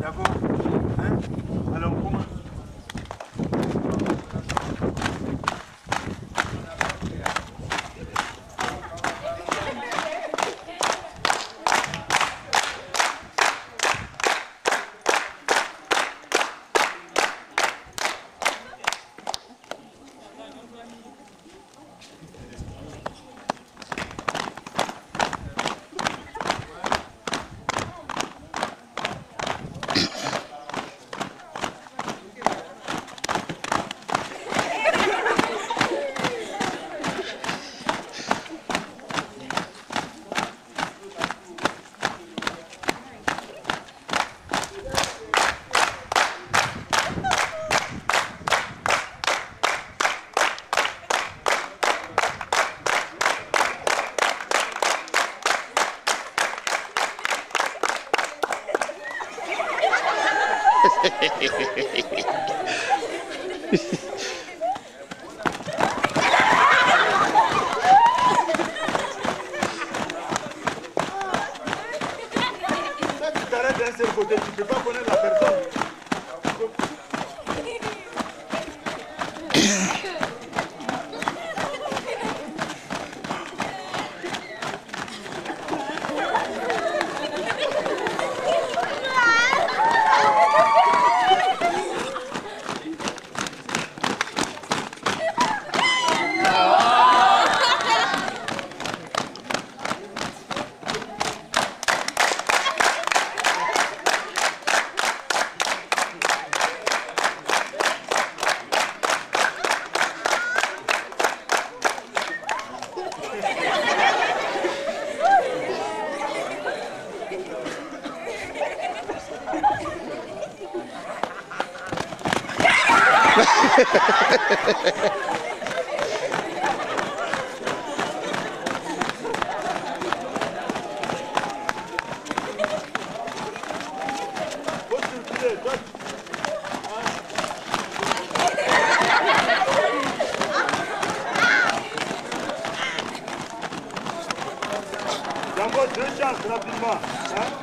D'abord, hein? alors comment tu t'arrêtes d'un tu ne peux pas connaître la personne. Encore deux chances rapidement. Hein?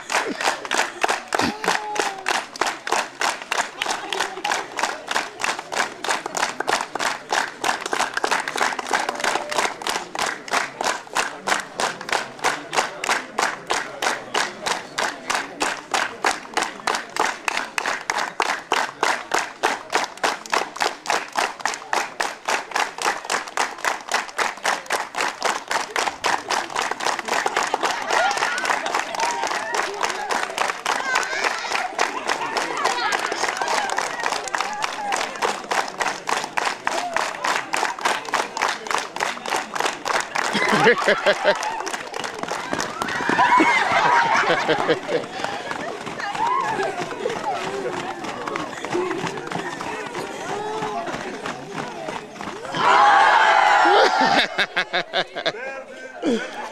Ha ha ha ha ha!